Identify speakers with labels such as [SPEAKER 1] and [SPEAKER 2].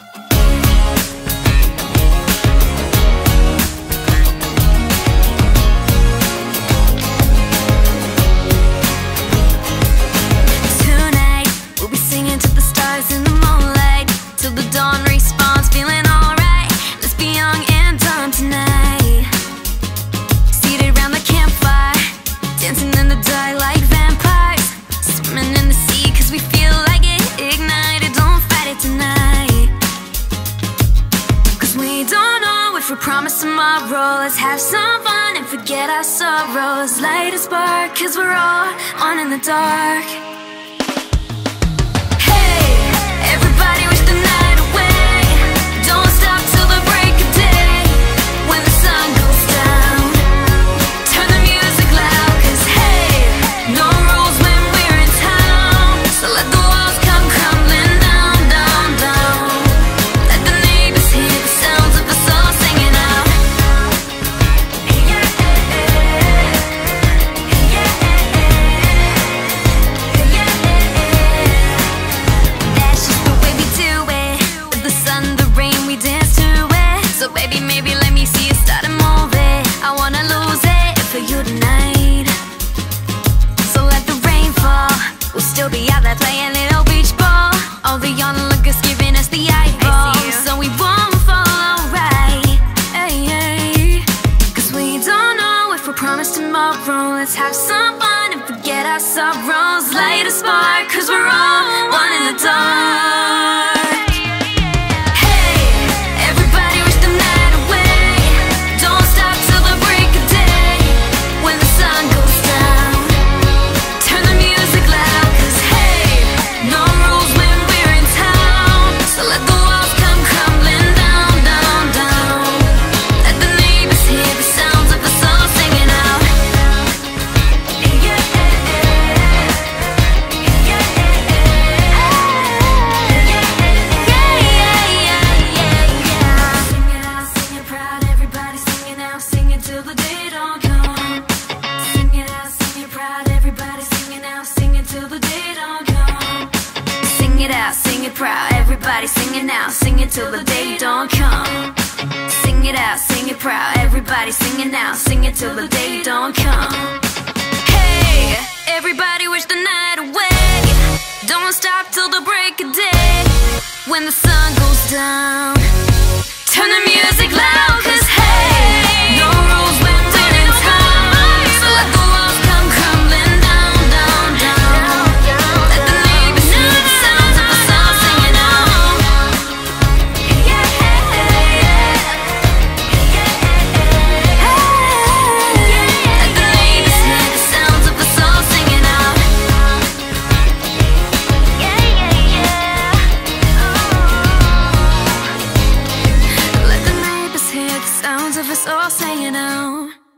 [SPEAKER 1] Tonight, we promise tomorrow. Let's have some fun and forget our sorrows. Light a spark, cause we're all on in the dark. Baby, maybe let me see you start to move it. I wanna lose it for you tonight. So let the rain fall. We'll still be out there playing little beach ball. All the onlookers giving us the eyeball. So we won't fall right. Hey, hey. Cause we don't know if we promise tomorrow. Let's have some fun and forget our sorrows. Light a spark, cause we're all one in the it out, sing it proud, everybody sing it now, sing it till the day don't come. Sing it out, sing it proud, everybody sing it now, sing it till the day don't come. Hey, everybody wish the night away. Don't stop till the break of day. When the sun goes down, turn the music loud, Let